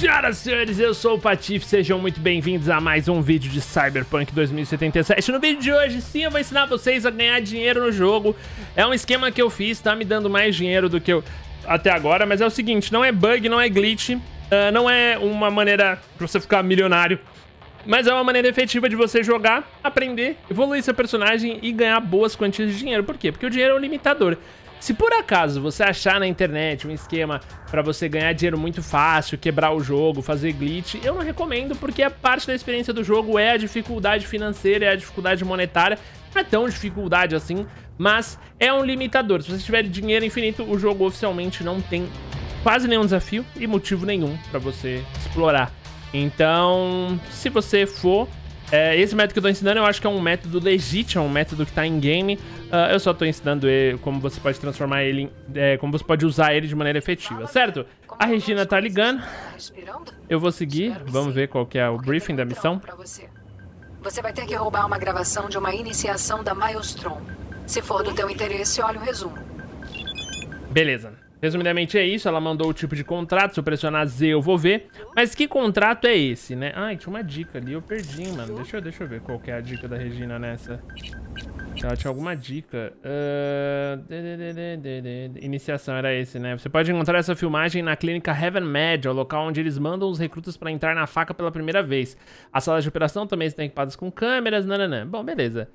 Senhoras e senhores, eu sou o Patife, sejam muito bem-vindos a mais um vídeo de Cyberpunk 2077. No vídeo de hoje, sim, eu vou ensinar vocês a ganhar dinheiro no jogo. É um esquema que eu fiz, tá me dando mais dinheiro do que eu até agora, mas é o seguinte, não é bug, não é glitch, uh, não é uma maneira pra você ficar milionário, mas é uma maneira efetiva de você jogar, aprender, evoluir seu personagem e ganhar boas quantias de dinheiro. Por quê? Porque o dinheiro é um limitador. Se por acaso você achar na internet um esquema para você ganhar dinheiro muito fácil, quebrar o jogo, fazer glitch, eu não recomendo porque a parte da experiência do jogo é a dificuldade financeira, é a dificuldade monetária. Não é tão dificuldade assim, mas é um limitador. Se você tiver dinheiro infinito, o jogo oficialmente não tem quase nenhum desafio e motivo nenhum para você explorar. Então, se você for é, esse método que eu tô ensinando, eu acho que é um método legítimo, é um método que tá em game. Uh, eu só tô ensinando ele, como você pode transformar ele, em, é, como você pode usar ele de maneira efetiva, certo? A Regina tá ligando. Eu vou seguir, vamos ver qual que é o briefing da missão. Você vai ter que roubar uma gravação de uma iniciação da Maelstrom. Se for do teu interesse, olha o resumo. Beleza. Resumidamente é isso, ela mandou o tipo de contrato, se eu pressionar Z eu vou ver. Mas que contrato é esse, né? Ai, tinha uma dica ali, eu perdi, mano. Deixa eu, deixa eu ver qual que é a dica da Regina nessa. Ela tinha alguma dica. Uh... Iniciação era esse, né? Você pode encontrar essa filmagem na clínica Heaven Med, o local onde eles mandam os recrutas para entrar na faca pela primeira vez. As salas de operação também estão equipadas com câmeras, nananã. Bom, beleza.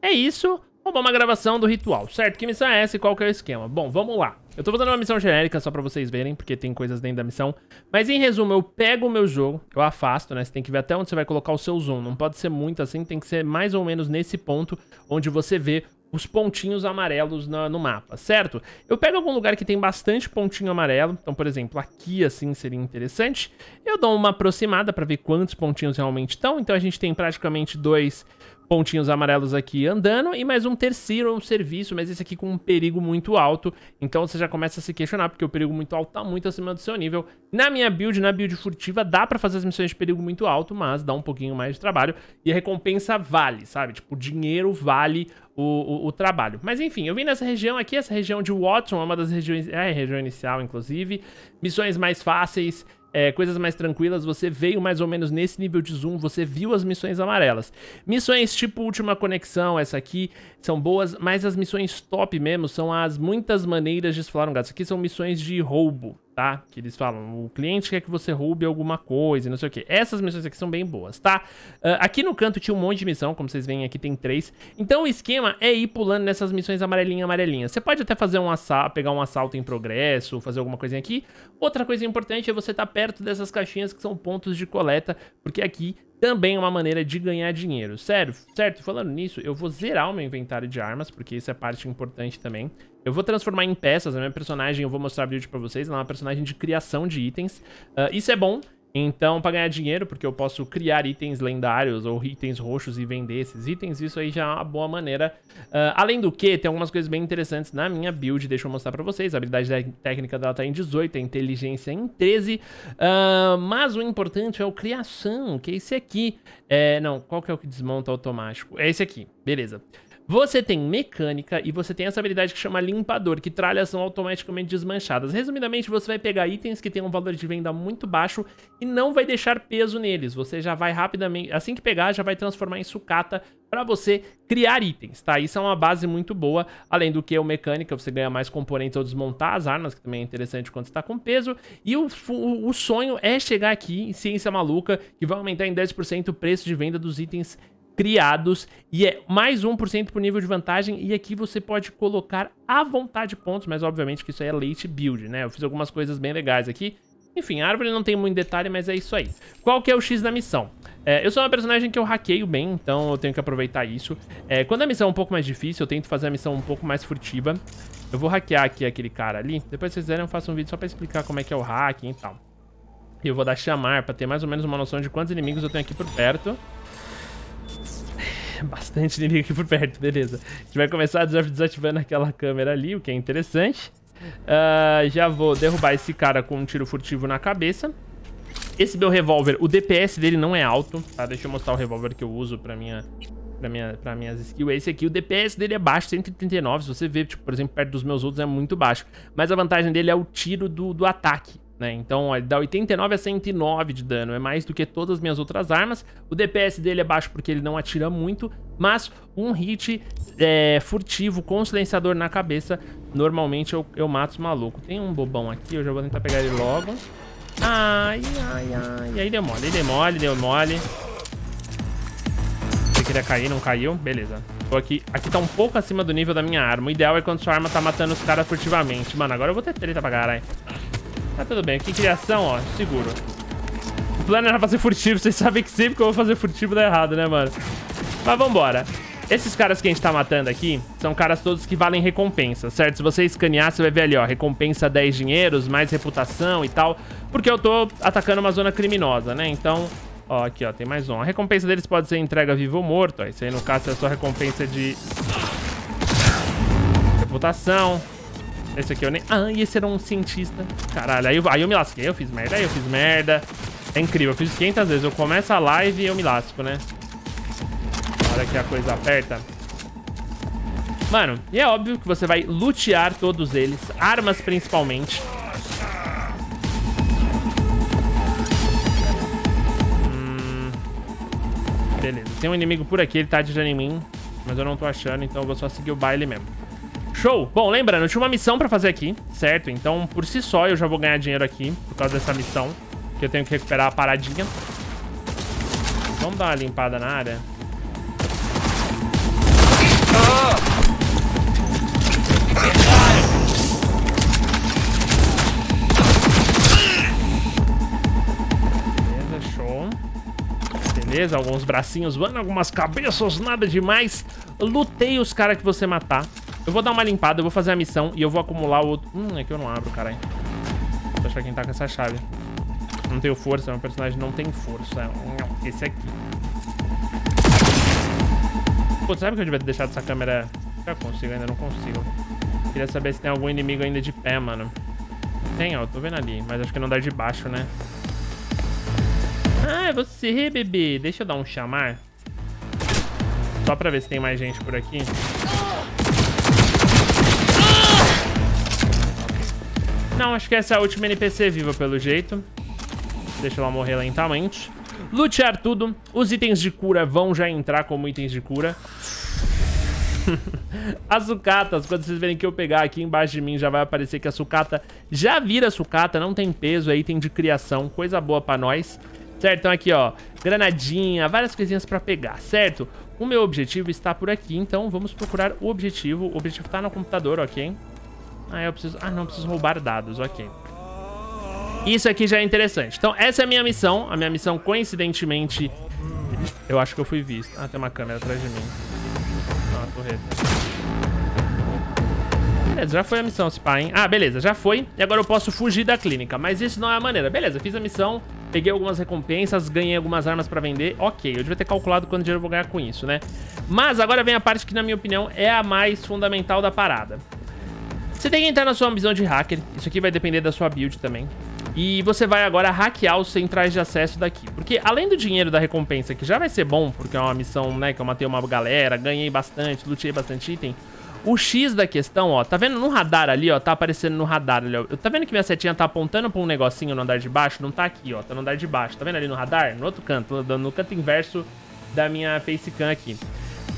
É isso. Roubar uma gravação do ritual, certo? Que missão é essa e qual que é o esquema? Bom, vamos lá. Eu tô fazendo uma missão genérica só pra vocês verem, porque tem coisas dentro da missão. Mas em resumo, eu pego o meu jogo, eu afasto, né? Você tem que ver até onde você vai colocar o seu zoom. Não pode ser muito assim, tem que ser mais ou menos nesse ponto onde você vê os pontinhos amarelos no, mapa, certo? Eu pego algum lugar que tem bastante pontinho amarelo, então, por exemplo, aqui assim seria interessante. Eu dou uma aproximada para ver quantos pontinhos realmente estão, então a gente tem praticamente dois pontinhos amarelos aqui andando e mais um terceiro um serviço, mas esse aqui com um perigo muito alto. Então você já começa a se questionar, porque o perigo muito alto tá muito acima do seu nível. Na minha build, na build furtiva, dá pra fazer as missões de perigo muito alto, mas dá um pouquinho mais de trabalho. E a recompensa vale, sabe? Tipo, dinheiro vale o, o, o, trabalho. Mas enfim, eu vim nessa região aqui, essa região de Watson, é uma das regiões... É a região inicial, inclusive. Missões mais fáceis é, coisas mais tranquilas, você veio mais ou menos nesse nível de zoom, você viu as missões amarelas. Missões tipo Última Conexão, essa aqui, são boas, mas as missões top mesmo são as muitas maneiras de explorar um gato. Isso aqui são missões de roubo, tá? Que eles falam, o cliente quer que você roube alguma coisa, não sei o que. Essas missões aqui são bem boas, tá? Uh, aqui no canto tinha um monte de missão, como vocês veem aqui tem três. Então o esquema é ir pulando nessas missões amarelinha, amarelinha. Você pode até fazer um pegar um assalto em progresso, fazer alguma coisinha aqui. Outra coisa importante é você estar tá perto dessas caixinhas que são pontos de coleta, porque aqui também é uma maneira de ganhar dinheiro. Sério, certo? Falando nisso, eu vou zerar o meu inventário de armas, porque isso é parte importante também. Eu vou transformar em peças, a minha personagem, eu vou mostrar vídeo pra vocês, ela é uma personagem de criação de itens. Uh, isso é bom, então, para ganhar dinheiro, porque eu posso criar itens lendários ou itens roxos e vender esses itens, isso aí já é uma boa maneira. Uh, além do que, tem algumas coisas bem interessantes na minha build, deixa eu mostrar para vocês. A habilidade técnica dela tá em 18, a inteligência em 13. Uh, ah, mas o importante é o criação, que é esse aqui. É, não, qual que é o que desmonta automático? É esse aqui, beleza. Você tem mecânica e você tem essa habilidade que chama limpador, que tralhas são automaticamente desmanchadas. Resumidamente, você vai pegar itens que têm um valor de venda muito baixo e não vai deixar peso neles. Você já vai rapidamente, assim que pegar, já vai transformar em sucata para você criar itens, tá? Isso é uma base muito boa, além do que o mecânica, você ganha mais componentes ao desmontar as armas, que também é interessante quando está com peso. E o, o sonho é chegar aqui em Ciência Maluca, que vai aumentar em 10% o preço de venda dos itens criados e é mais 1% por nível de vantagem e aqui você pode colocar à vontade pontos, mas obviamente que isso aí é late build, né? Eu fiz algumas coisas bem legais aqui. Enfim, a árvore não tem muito detalhe, mas é isso aí. Qual que é o X da missão? É, eu sou uma personagem que eu hackeio bem, então eu tenho que aproveitar isso. É, quando a missão é um pouco mais difícil, eu tento fazer a missão um pouco mais furtiva. Eu vou hackear aqui aquele cara ali. Depois, se vocês quiserem, eu faço um vídeo só pra explicar como é que é o hacking e tal. E eu vou dar chamar pra ter mais ou menos uma noção de quantos inimigos eu tenho aqui por perto. Bastante inimigo aqui por perto, beleza. A gente vai começar desativando aquela câmera ali, o que é interessante. Uh, já vou derrubar esse cara com um tiro furtivo na cabeça. Esse meu revólver, o DPS dele não é alto, tá? Deixa eu mostrar o revólver que eu uso pra minha... Pra, minha, pra minhas skills, esse aqui, o DPS dele é baixo, 139, se você ver, tipo, por exemplo, perto dos meus outros é muito baixo. Mas a vantagem dele é o tiro do, do ataque, né? Então, ó, ele dá 89 a 109 de dano, é mais do que todas as minhas outras armas. O DPS dele é baixo porque ele não atira muito, mas um hit é, furtivo com silenciador na cabeça, normalmente eu, eu mato os malucos. Tem um bobão aqui, eu já vou tentar pegar ele logo. Ai, ai, ai. E aí deu mole, deu mole, deu mole. Você queria cair, não caiu? Beleza. Tô aqui. Aqui tá um pouco acima do nível da minha arma. O ideal é quando sua arma tá matando os caras furtivamente. Mano, agora eu vou ter treta pra caralho. Tá tudo bem. Aqui criação, ó, seguro. O plano era fazer furtivo. Vocês sabem que sempre que eu vou fazer furtivo dá errado, né, mano? Mas vambora. Esses caras que a gente tá matando aqui são caras todos que valem recompensa, certo? Se você escanear, você vai ver ali, ó, recompensa 10 dinheiros, mais reputação e tal, porque eu tô atacando uma zona criminosa, né? Então, ó, aqui, ó, tem mais um. A recompensa deles pode ser entrega vivo ou morto, ó, isso aí no caso é sua recompensa de reputação. Esse aqui eu nem... Ah, e esse era um cientista. Caralho, aí eu, aí eu me lasquei, eu fiz merda, aí eu fiz merda. É incrível, eu fiz 500 vezes. Eu começo a live e eu me lasco, né? Na hora que a coisa aperta. Mano, e é óbvio que você vai lutear todos eles. Armas, principalmente. Hum... Beleza, tem um inimigo por aqui, ele tá atirando em mim. Mas eu não tô achando, então eu vou só seguir o baile mesmo. Show! Bom, lembrando, eu tinha uma missão pra fazer aqui, certo? Então, por si só, eu já vou ganhar dinheiro aqui, por causa dessa missão. Que eu tenho que recuperar a paradinha. Vamos dar uma limpada na área. Beleza, show. Beleza, alguns bracinhos voando, algumas cabeças, nada demais. Lutei os caras que você matar. Eu vou dar uma limpada, eu vou fazer a missão e eu vou acumular o outro... Hum, é que eu não abro, caralho. Vou quem tá com essa chave. Não tenho força, meu personagem não tem força. Esse aqui. Pô, sabe que eu devia ter deixado essa câmera... Já consigo, ainda não consigo. Queria saber se tem algum inimigo ainda de pé, mano. Tem, ó, tô vendo ali. Mas acho que não dá de baixo, né? Ah, é você, bebê. Deixa eu dar um chamar. Só pra ver se tem mais gente por aqui. Não, acho que essa é a última NPC viva, pelo jeito. Deixa ela morrer lentamente. Lutear tudo. Os itens de cura vão já entrar como itens de cura. as sucatas, quando vocês verem que eu pegar aqui embaixo de mim, já vai aparecer que a sucata já vira sucata, não tem peso, é item de criação, coisa boa pra nós. Certo? Então aqui, ó, granadinha, várias coisinhas pra pegar, certo? O meu objetivo está por aqui, então vamos procurar o objetivo. O objetivo tá no computador, ok? Ah, eu preciso... Ah, não, preciso roubar dados, ok. Isso aqui já é interessante. Então, essa é a minha missão. A minha missão, coincidentemente... Eu acho que eu fui visto. Ah, tem uma câmera atrás de mim. Ah, uma torreta. Beleza, já foi a missão, se pá, hein? Ah, beleza, já foi. E agora eu posso fugir da clínica. Mas isso não é a maneira. Beleza, fiz a missão, peguei algumas recompensas, ganhei algumas armas pra vender. Ok, eu devia ter calculado quanto dinheiro eu vou ganhar com isso, né? Mas agora vem a parte que, na minha opinião, é a mais fundamental da parada. Você tem que entrar na sua visão de hacker. Isso aqui vai depender da sua build também. E você vai agora hackear os centrais de acesso daqui. Porque além do dinheiro da recompensa, que já vai ser bom, porque é uma missão, né, que eu matei uma galera, ganhei bastante, lutei bastante item. O X da questão, ó, tá vendo no radar ali, ó, tá aparecendo no radar ali, ó. Tá vendo que minha setinha tá apontando pra um negocinho no andar de baixo? Não tá aqui, ó, tá no andar de baixo. Tá vendo ali no radar? No outro canto, no canto inverso da minha facecam aqui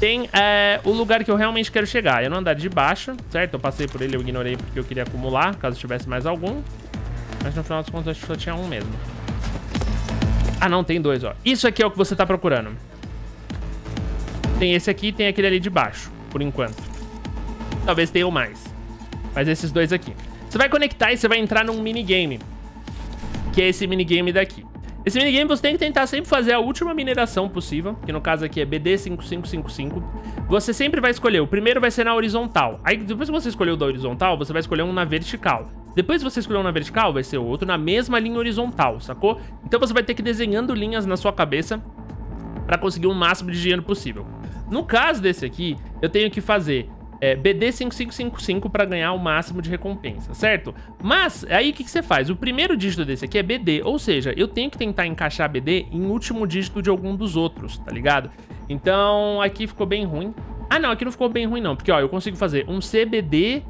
tem é, o lugar que eu realmente quero chegar. É no andar de baixo, certo? Eu passei por ele, eu ignorei porque eu queria acumular, caso tivesse mais algum. Mas no final das contas, acho que só tinha um mesmo. Ah, não, tem dois, ó. Isso aqui é o que você tá procurando. Tem esse aqui e tem aquele ali de baixo, por enquanto. Talvez tenha mais. Mas esses dois aqui. Você vai conectar e você vai entrar num minigame. Que é esse minigame daqui. Esse minigame você tem que tentar sempre fazer a última mineração possível, que no caso aqui é BD5555. Você sempre vai escolher, o primeiro vai ser na horizontal. Aí depois que você escolheu o da horizontal, você vai escolher um na vertical. Depois que você escolher um na vertical, vai ser outro na mesma linha horizontal, sacou? Então você vai ter que ir desenhando linhas na sua cabeça para conseguir o máximo de dinheiro possível. No caso desse aqui, eu tenho que fazer é, BD5555 para ganhar o máximo de recompensa, certo? Mas, aí o que, que, você faz? O primeiro dígito desse aqui é BD, ou seja, eu tenho que tentar encaixar BD em último dígito de algum dos outros, tá ligado? Então, aqui ficou bem ruim. Ah, não, aqui não ficou bem ruim não, porque, ó, eu consigo fazer um CBD...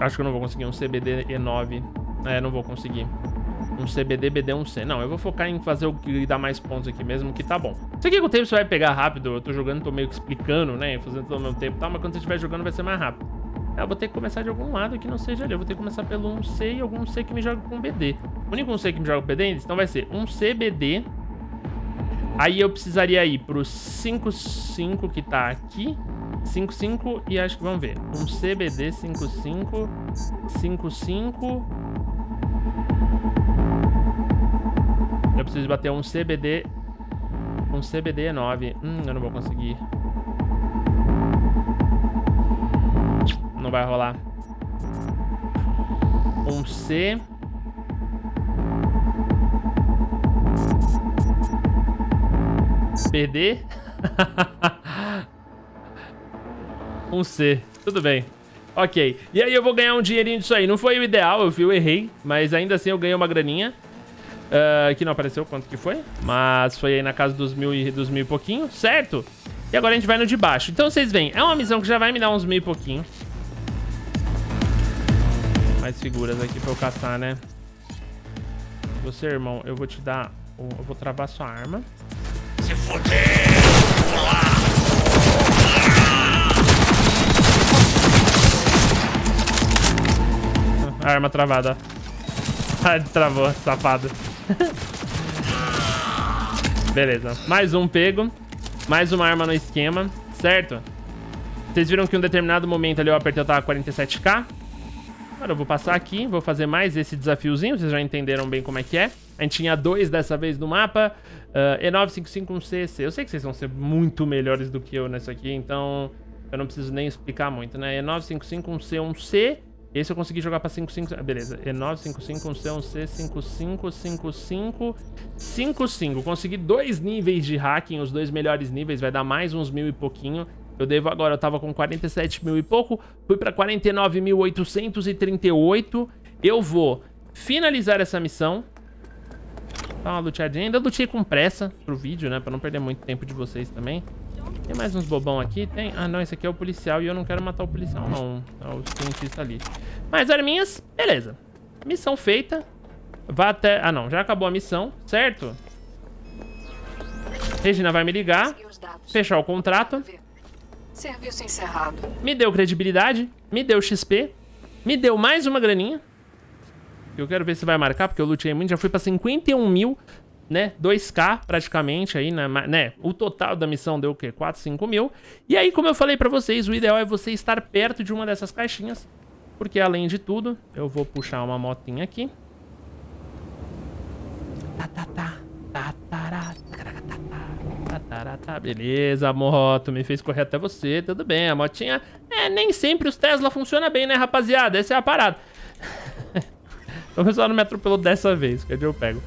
Acho que eu não vou conseguir um CBD E9. É, não vou conseguir. Um CBD, BD, um C. Não, eu vou focar em fazer o que dá mais pontos aqui mesmo, que tá bom. Isso aqui com o tempo você vai pegar rápido. Eu tô jogando, tô meio que explicando, né? Fazendo todo o meu tempo e tal, mas quando você estiver jogando vai ser mais rápido. É, eu vou ter que começar de algum lado que não seja ali. Eu vou ter que começar pelo 1C e algum C que me joga com BD. O único 1C que me joga com BD, então vai ser 1C, BD. Aí eu precisaria ir pro 5-5 que tá aqui. 5-5 e acho que vamos ver. Um CBD 5-5. 5-5. Preciso bater um CBD. Um CBD 9. Hum, eu não vou conseguir. Não vai rolar. Um C. Perder. um C. Tudo bem. Ok. E aí eu vou ganhar um dinheirinho disso aí. Não foi o ideal, eu vi, eu errei. Mas ainda assim eu ganhei uma graninha. Uh, que não apareceu quanto que foi. Mas foi aí na casa dos mil e, dos mil e pouquinho, certo? E agora a gente vai no de baixo. Então vocês veem, é uma missão que já vai me dar uns mil e pouquinho mais figuras aqui pra eu caçar, né? Você, irmão, eu vou te dar... Eu vou travar sua arma. Se fuder! arma travada. Ah, travou, safado. Beleza. Mais um pego. Mais uma arma no esquema, certo? Vocês viram que em um determinado momento ali eu apertei, eu tava 47k. Agora eu vou passar aqui, vou fazer mais esse desafiozinho, vocês já entenderam bem como é que é. A gente tinha dois dessa vez no mapa, uh, E9551CC. Eu sei que vocês vão ser muito melhores do que eu nessa aqui, então eu não preciso nem explicar muito, né? E9551C1C, esse eu consegui jogar pra 55... Ah, beleza, E9551C1C, 5555, 55. Consegui dois níveis de hacking, os dois melhores níveis, vai dar mais uns mil e pouquinho. Eu devo agora, eu tava com 47 mil e pouco, fui pra 49.838. Eu vou finalizar essa missão. Dá uma luteadinha. Ainda lutei com pressa pro vídeo, né? Pra não perder muito tempo de vocês também. Tem mais uns bobão aqui? Tem? Ah, não, esse aqui é o policial e eu não quero matar o policial, não. É o cientista ali. Mais arminhas, beleza. Missão feita. Vá até... Ah, não, já acabou a missão, certo? Regina vai me ligar. Fechar o contrato. Serviço encerrado. Me deu credibilidade, me deu XP, me deu mais uma graninha. Eu quero ver se vai marcar, porque eu lutei muito, já fui pra 51 mil, né? 2k praticamente aí, né? O total da missão deu o quê? 4, 5 mil. E aí, como eu falei pra vocês, o ideal é você estar perto de uma dessas caixinhas. Porque além de tudo, eu vou puxar uma motinha aqui. Tá, tá, tá. Beleza, moto, me fez correr até você, tudo bem, a motinha... É, nem sempre os Tesla funcionam bem, né, rapaziada? Essa é a parada. o pessoal não me atropelou dessa vez, que eu pego.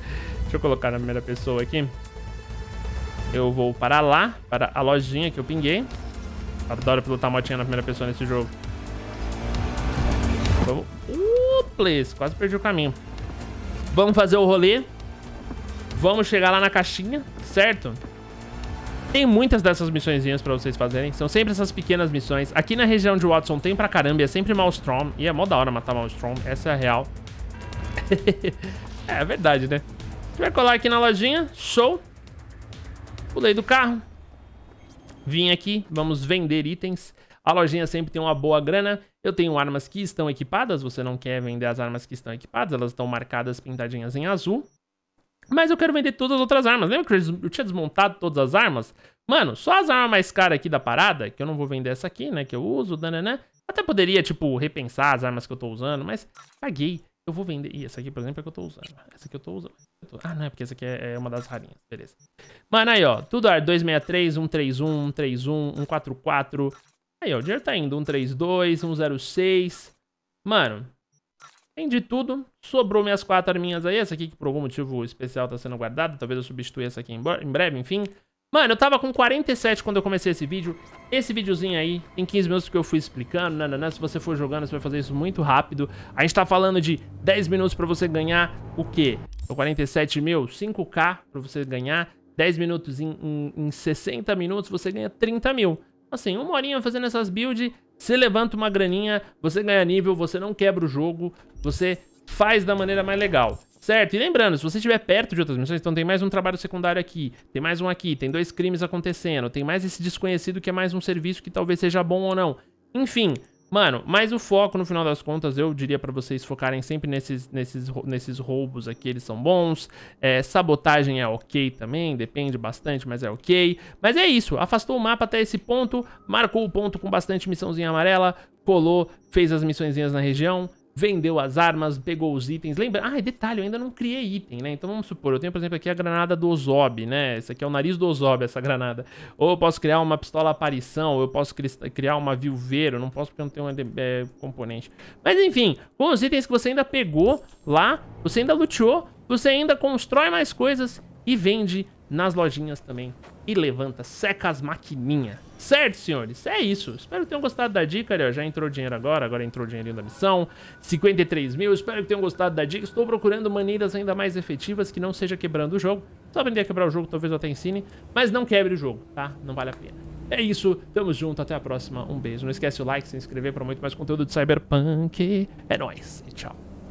Deixa eu colocar na primeira pessoa aqui. Eu vou para lá, para a lojinha que eu pinguei. Adoro pilotar motinha na primeira pessoa nesse jogo. Vamos... Uh, please, quase perdi o caminho. Vamos fazer o rolê. Vamos chegar lá na caixinha, certo? Tem muitas dessas missõezinhas pra vocês fazerem. São sempre essas pequenas missões. Aqui na região de Watson tem pra caramba. É sempre Maelstrom. E é mó da hora matar Maelstrom. Essa é a real. é, é verdade, né? Gente vai colar aqui na lojinha. Show. Pulei do carro. Vim aqui. Vamos vender itens. A lojinha sempre tem uma boa grana. Eu tenho armas que estão equipadas. Você não quer vender as armas que estão equipadas. Elas estão marcadas, pintadinhas em azul. Mas eu quero vender todas as outras armas. Lembra que eu tinha desmontado todas as armas? Mano, só as armas mais caras aqui da parada, que eu não vou vender essa aqui, né, que eu uso, né? Até poderia, tipo, repensar as armas que eu tô usando, mas paguei. Eu vou vender. Ih, essa aqui, por exemplo, é que eu tô usando. Essa aqui eu tô usando. Ah, não, é porque essa aqui é, é uma das rarinhas. Beleza. Mano, aí, ó. Tudo ar. 263, 131, 131, 144. Aí, ó. O dinheiro tá indo. 132, 106. Mano, de tudo. Sobrou minhas quatro arminhas aí. Essa aqui que por algum motivo especial tá sendo guardada. Talvez eu substitua essa aqui em breve, enfim. Mano, eu tava com 47 quando eu comecei esse vídeo. Esse videozinho aí tem 15 minutos que eu fui explicando. Se você for jogando, você vai fazer isso muito rápido. A gente tá falando de 10 minutos pra você ganhar o quê? O 47 mil, 5k pra você ganhar. 10 minutos em, em, em 60 minutos você ganha 30 mil. Assim, uma horinha fazendo essas builds, você levanta uma graninha, você ganha nível, você não quebra o jogo, você faz da maneira mais legal. Certo? E lembrando, se você estiver perto de outras missões, então tem mais um trabalho secundário aqui, tem mais um aqui, tem dois crimes acontecendo, tem mais esse desconhecido que é mais um serviço que talvez seja bom ou não. Enfim, Mano, mas o foco, no final das contas, eu diria pra vocês focarem sempre nesses, nesses, nesses roubos aqui, eles são bons. É, sabotagem é ok também, depende bastante, mas é ok. Mas é isso, afastou o mapa até esse ponto, marcou o ponto com bastante missãozinha amarela, colou, fez as missõezinhas na região, vendeu as armas, pegou os itens. Lembra? Ah, detalhe, eu ainda não criei item, né? Então vamos supor, eu tenho, por exemplo, aqui a granada do Ozob, né? Esse aqui é o nariz do Ozob, essa granada. Ou eu posso criar uma pistola aparição, ou eu posso criar uma viuveiro, não posso porque eu não tenho um é, componente. Mas enfim, com os itens que você ainda pegou lá, você ainda luteou, você ainda constrói mais coisas e vende nas lojinhas também. E levanta, seca as maquininhas. Certo, senhores? É isso. Espero que tenham gostado da dica. Ó, já entrou dinheiro agora, agora entrou dinheirinho da missão. 53 mil. Espero que tenham gostado da dica. Estou procurando maneiras ainda mais efetivas que não seja quebrando o jogo. Se aprender a quebrar o jogo, talvez eu até ensine. Mas não quebre o jogo, tá? Não vale a pena. É isso. Tamo junto. Até a próxima. Um beijo. Não esquece o like, se inscrever para muito mais conteúdo de Cyberpunk. É nóis. E tchau.